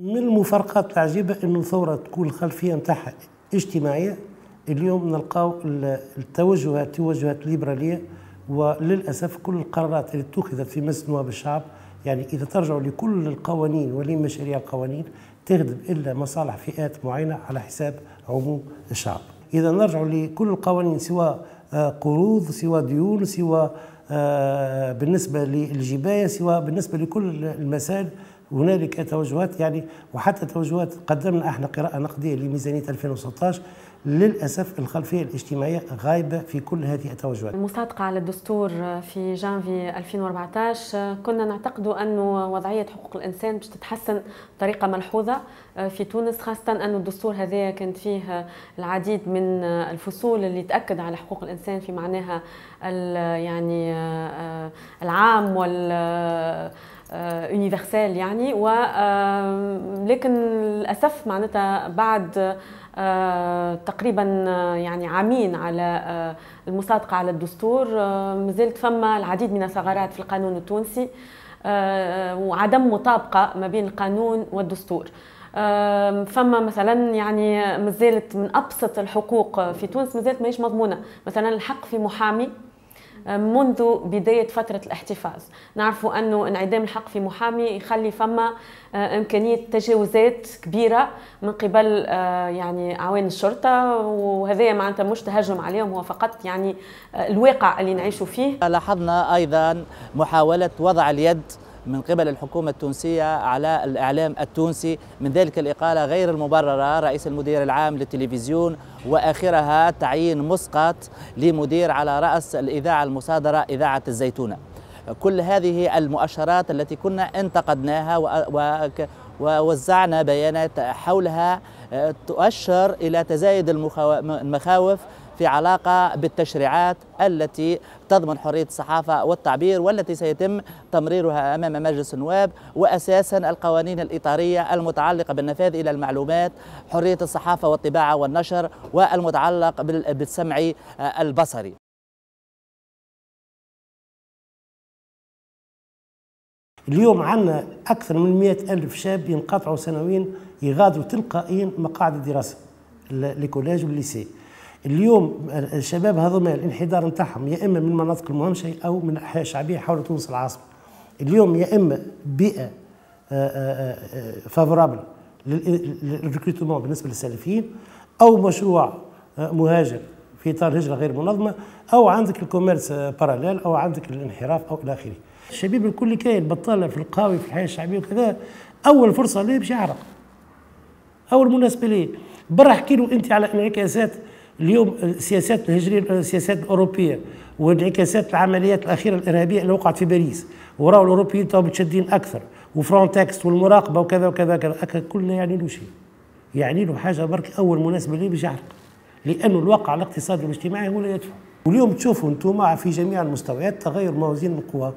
من المفارقات العجيبة أنه ثورة تكون الخلفية نتاعها اجتماعية اليوم نلقاو التوجهات التوجهات الليبرالية وللأسف كل القرارات اللي اتخذت في مجلس نواب الشعب يعني إذا ترجعوا لكل القوانين ولمشاريع القوانين تخدم إلا مصالح فئات معينة على حساب عموم الشعب. إذا نرجع لكل القوانين سواء آه، قروض سواء ديون سواء آه، بالنسبة للجباية سواء بالنسبة لكل المسائل هنالك توجهات يعني وحتى توجهات قدمنا إحنا قراءة نقدية لميزانية 2016 للأسف الخلفية الاجتماعية غايبة في كل هذه التوجهات. المصادقة على الدستور في جانفي 2014 كنا نعتقد أن وضعية حقوق الإنسان باش تتحسن بطريقة ملحوظة في تونس خاصة أن الدستور هذا كانت فيه العديد من الفصول اللي تأكد على حقوق الإنسان في معناها يعني العام وال يونيفرسال يعني و لكن للأسف معناتها بعد آه، تقريبا آه، يعني عامين على آه، المصادقة على الدستور مازالت فما العديد من الثغرات في القانون التونسي وعدم مطابقة ما بين القانون والدستور. فما مثلا يعني مازالت من أبسط الحقوق في تونس مازالت ماهيش مضمونة. مثلا الحق في محامي منذ بداية فترة الاحتفاظ. نعرفوا أنه انعدام الحق في محامي يخلي فما آه، إمكانية تجاوزات كبيرة من قبل آه، يعني أعوان الشرطة وهذا معناتها مش تهجم عليهم هو فقط يعني آه، الواقع اللي نعيشوا فيه. لاحظنا أيضا محاولة وضع اليد من قبل الحكومة التونسية على الإعلام التونسي. من ذلك الإقالة غير المبررة رئيس المدير العام للتلفزيون وآخرها تعيين مسقط لمدير على رأس الإذاعة المصادرة إذاعة الزيتونة. كل هذه المؤشرات التي كنا انتقدناها ووزعنا بيانات حولها تؤشر إلى تزايد المخاوف في علاقة بالتشريعات التي تضمن حرية الصحافة والتعبير والتي سيتم تمريرها أمام مجلس النواب وأساسا القوانين الإطارية المتعلقة بالنفاذ إلى المعلومات حرية الصحافة والطباعة والنشر والمتعلق بالسمع البصري. اليوم عندنا أكثر من مئة ألف شاب ينقطعوا سنويا يغادروا تلقائيا مقاعد الدراسة ال collège وال lycée. اليوم الشباب هذوما الانحدار نتاعهم يا إما من المناطق المهمشه أو من الاحياء الشعبيه حول تونس العاصمة. اليوم يا إما بيئة favorable لل recrutement بالنسبة للسلفيين أو مشروع آه، مهاجر في إطار هجرة غير منظمة أو عندك ال commerce parallèle أو عندك الانحراف أو إلى آخره. الشباب الكل كاين بطاله في القهوه في الحياة الشعبية وكذا أول فرصة ليه باش يحرق. أول مناسبة ليه. برا احكي له أنت على إنعكاسات اليوم السياسات الهجرية السياسات الأوروبية وانعكاسات العمليات الأخيرة الإرهابية اللي وقعت في باريس. وراو الأوروبيين تو متشدين أكثر. و Frontex والمراقبة وكذا وكذا كذا كلنا يعني له شيء. يعني له حاجة برك أول مناسبة ليه باش يحرق لأنه الواقع الاقتصادي والاجتماعي هو اللي يدفع. واليوم تشوفوا أنتم في جميع المستويات تغير موازين القوى.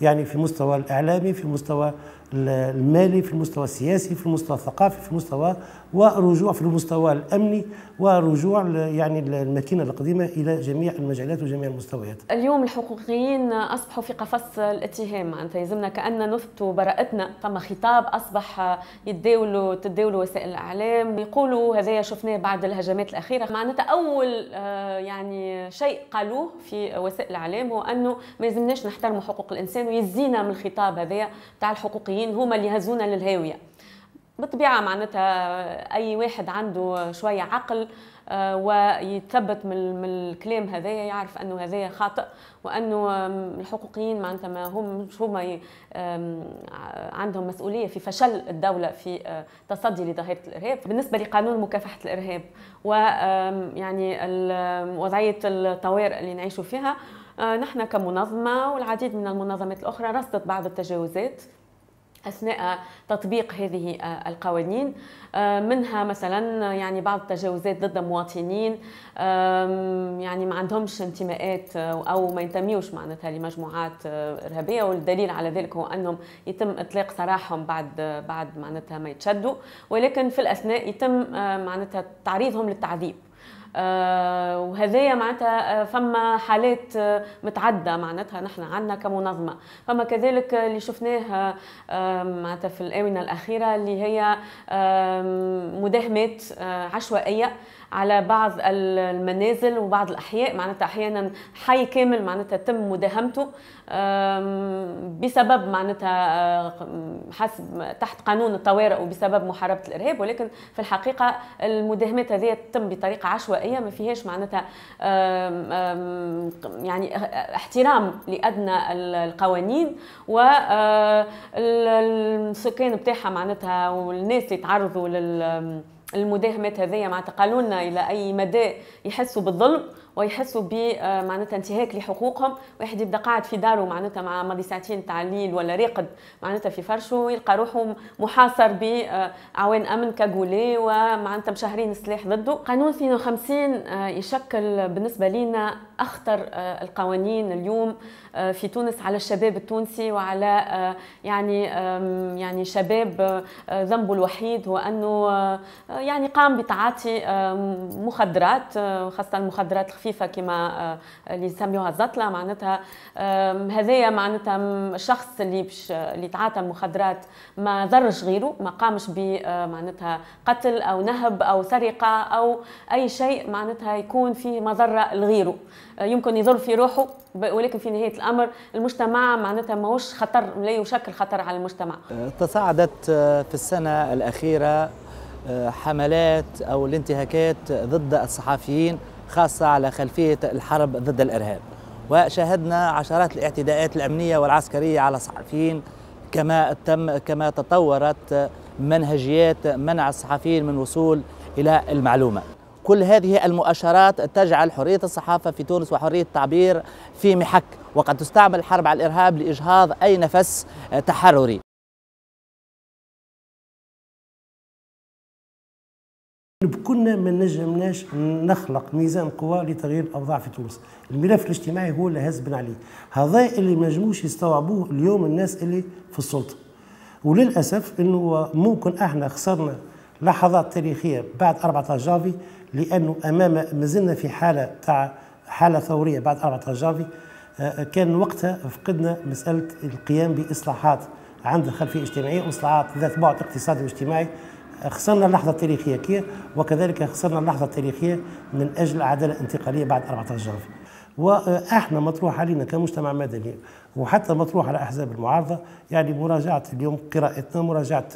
يعني في مستوى الإعلامي في مستوى المالي في المستوى السياسي في المستوى الثقافي في المستوى ورجوع في المستوى الأمني ورجوع يعني الماكينة القديمة إلى جميع المجالات وجميع المستويات. اليوم الحقوقيين أصبحوا في قفص الاتهام. معناتها يلزمنا كأن نثبت براءتنا. ثم خطاب أصبح يتداولوا تداولوا وسائل الإعلام. يقولوا هذايا شفناه بعد الهجمات الأخيرة. معناتها اول آه، يعني شيء قالوه في وسائل الإعلام هو أنه ما يلزمناش نحترموا حقوق الإنسان ويزينا من الخطاب هذايا تاع الحقوقيين. هما اللي هزونا للهاوية. بالطبيعة معناتها أي واحد عنده شوية عقل آه، ويتثبت من الكلام هذايا يعرف أنه هذايا خاطئ وأنه الحقوقيين معناتها ما هم هما عندهم مسؤولية في فشل الدولة في آه، تصدي لظاهرة الإرهاب بالنسبة لقانون مكافحة الإرهاب ويعني وضعية الطوارئ اللي نعيشوا فيها آه، نحن كمنظمة والعديد من المنظمات الأخرى رصدت بعض التجاوزات أثناء تطبيق هذه آه، القوانين. آه، منها مثلا يعني بعض التجاوزات ضد مواطنين يعني ما عندهمش انتماءات آه، أو ما ينتميوش معناتها لمجموعات إرهابية. والدليل على ذلك هو أنهم يتم إطلاق سراحهم بعد بعد معناتها ما يتشدوا. ولكن في الأثناء يتم معناتها تعريضهم للتعذيب. آه وهذايا معناتها فما حالات متعدة معناتها نحن عندنا كمنظمة. فما كذلك اللي شفناه معناتها في الآونة الأخيرة اللي هي مداهمات عشوائية. على بعض المنازل وبعض الأحياء معناتها أحيانا حي كامل معناتها تم مداهمته بسبب معناتها حسب تحت قانون الطوارئ وبسبب محاربة الإرهاب. ولكن في الحقيقة المداهمات هذه تتم بطريقة عشوائية ما فيهاش معناتها يعني احترام لأدنى القوانين. والسكان بتاعها معناتها والناس اللي تعرضوا لل المداهمات هذيا مع تقالولنا إلى أي مدى يحسوا بالظلم ويحسوا ب آه، معناتها انتهاك لحقوقهم. واحد يبدأ قاعد في داره معناتها مع ماضي ساعتين تعليل ولا راقد معناتها في فرشه يلقى روحه محاصر باعوان أمن كاغولي ومعناتها مشهرين السلاح ضده. قانون 52 آه، يشكل بالنسبة لنا أخطر آه، القوانين اليوم في تونس على الشباب التونسي وعلى يعني يعني شباب ذنبه الوحيد هو أنه يعني قام بتعاطي مخدرات خاصة المخدرات الخفيفة خفيفه كما آه، اللي يسميوها الزطلة معناتها هذايا معناتها الشخص اللي بش اللي تعاطى المخدرات ما ضرش غيره ما قامش ب آه، معناتها قتل أو نهب أو سرقة أو أي شيء معناتها يكون فيه مضرة لغيره. آه، يمكن يضر في روحه ولكن في نهاية الأمر المجتمع معناتها ماهوش خطر لا يشكل خطر على المجتمع. تصاعدت في السنة الأخيرة حملات أو الانتهاكات ضد الصحفيين. خاصة على خلفية الحرب ضد الإرهاب. وشاهدنا عشرات الاعتداءات الأمنية والعسكرية على الصحفيين كما تم كما تطورت منهجيات منع الصحفيين من الوصول إلى المعلومة. كل هذه المؤشرات تجعل حرية الصحافة في تونس وحرية التعبير في محك وقد تستعمل الحرب على الإرهاب لإجهاض أي نفس تحرري. كنا ما نجمناش نخلق ميزان قوى لتغيير الأوضاع في تونس. الملف الاجتماعي هو اللي هز بن عليه هذا اللي ما نجموش يستوعبوه اليوم الناس اللي في السلطة. وللأسف إنه ممكن إحنا خسرنا لحظات تاريخية بعد 14 جافي لأنه أمام ما زلنا في حالة تاع حالة ثورية بعد 14 جافي آه، كان وقتها فقدنا مسألة القيام بإصلاحات عند خلفية اجتماعية وإصلاحات ذات بعد اقتصادي واجتماعي. خسرنا اللحظة التاريخية وكذلك خسرنا اللحظة التاريخية من أجل العدالة الانتقالية بعد 14 جانفي. وإحنا مطروح علينا كمجتمع مدني وحتى مطروح على أحزاب المعارضة يعني مراجعة اليوم قراءتنا مراجعة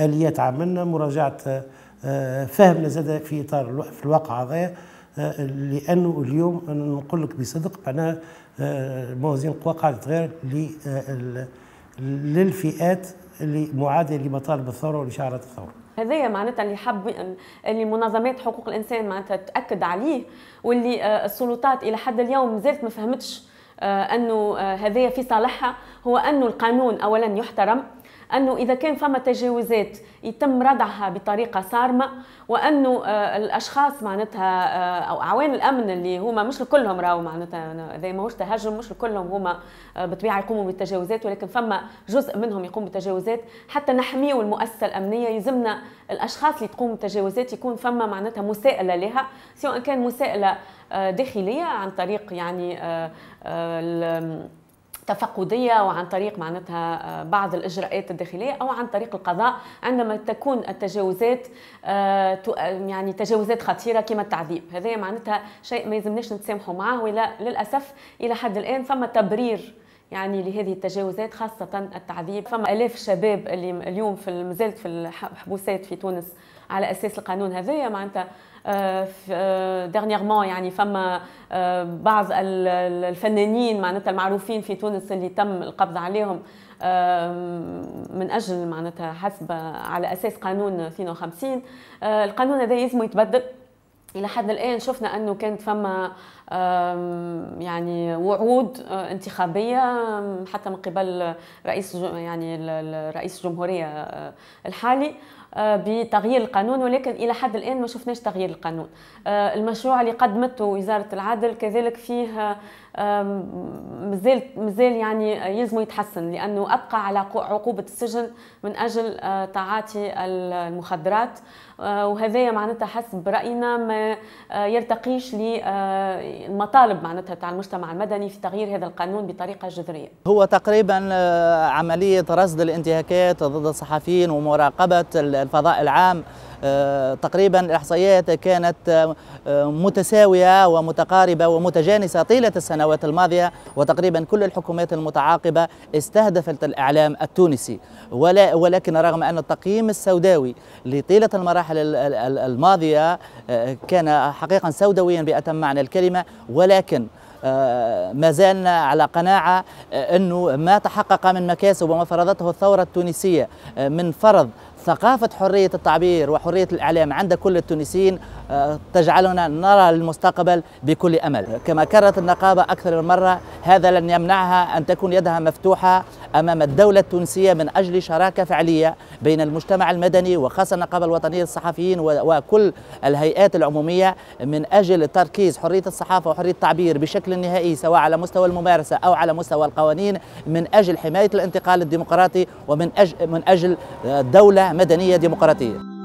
آليات عملنا مراجعة آه، فهمنا زاد في إطار في الواقع هذايا آه، لأنه اليوم نقول لك بصدق معناها آه، موازين القوى قاعدة تغير للفئات اللي معاديه لمطالب الثوره ولشعارات الثوره هذايا معناتها اللي حب اللي منظمات حقوق الإنسان معناتها تأكد عليه واللي آه، السلطات إلى حد اليوم زالت ما فهمتش آه، أنه آه، هذايا في صالحها هو أنه القانون اولا يحترم أنه إذا كان فما تجاوزات يتم ردعها بطريقة صارمة وأنه آه، الأشخاص معناتها آه، أو أعوان الأمن اللي هما مش الكلهم راهو معناتها إذا ماهوش تهجم مش الكلهم هما آه، بطبيعة يقوموا بالتجاوزات ولكن فما جزء منهم يقوم بالتجاوزات حتى نحميوا المؤسسة الأمنية يلزمنا الأشخاص اللي تقوم بالتجاوزات يكون فما معناتها مساءلة لها سواء كان مساءلة داخلية عن طريق يعني تفقدية وعن طريق معناتها آه، بعض الإجراءات الداخلية أو عن طريق القضاء عندما تكون التجاوزات آه، يعني تجاوزات خطيرة كما التعذيب. هذا معناتها شيء ما يلزمناش نتسامحوا معه ولا للأسف إلى حد الآن فما تبرير يعني لهذه التجاوزات خاصة التعذيب. فما آلاف الشباب اللي اليوم في مازالت في الحبوسات في تونس على أساس القانون هذايا معناتها ديرنيغمون يعني فما آه، بعض الفنانين معناتها المعروفين في تونس اللي تم القبض عليهم من أجل معناتها حسب على أساس قانون 52 آه، القانون هذا يلزم يتبدل. إلى حد الآن شفنا أنه كانت فما يعني وعود آه، انتخابية حتى من قبل رئيس يعني رئيس الجمهورية الحالي بتغيير القانون ولكن إلى حد الآن ما شفناش تغيير القانون. المشروع اللي قدمته وزارة العدل كذلك فيه مازال مازال يعني يلزم يتحسن لأنه أبقى على عقوبة السجن من أجل تعاطي المخدرات. وهذا معناتها حسب رأينا ما يرتقيش للمطالب معناتها تاع المجتمع المدني في تغيير هذا القانون بطريقة جذرية. هو تقريبا عملية رصد الانتهاكات ضد الصحفيين ومراقبة الفضاء العام آه، تقريبا الإحصائيات كانت آه، متساوية ومتقاربة ومتجانسة طيلة السنوات الماضية وتقريبا كل الحكومات المتعاقبة استهدفت الإعلام التونسي ولكن رغم أن التقييم السوداوي لطيلة المراحل الماضية آه، كان حقيقة سوداويا بأتم معنى الكلمة ولكن ما زالنا على قناعة أنه ما تحقق من مكاسب وما فرضته الثورة التونسية من فرض ثقافة حرية التعبير وحرية الإعلام عند كل التونسيين آه، تجعلنا نرى المستقبل بكل أمل. كما كررت النقابة أكثر من مرة هذا لن يمنعها أن تكون يدها مفتوحة أمام الدولة التونسية من أجل شراكة فعلية بين المجتمع المدني وخاصة النقابة الوطنية للصحفيين وكل الهيئات العمومية من أجل تركيز حرية الصحافة وحرية التعبير بشكل نهائي سواء على مستوى الممارسة أو على مستوى القوانين من أجل حماية الانتقال الديمقراطي ومن أجل, من أجل دولة مدنية ديمقراطية.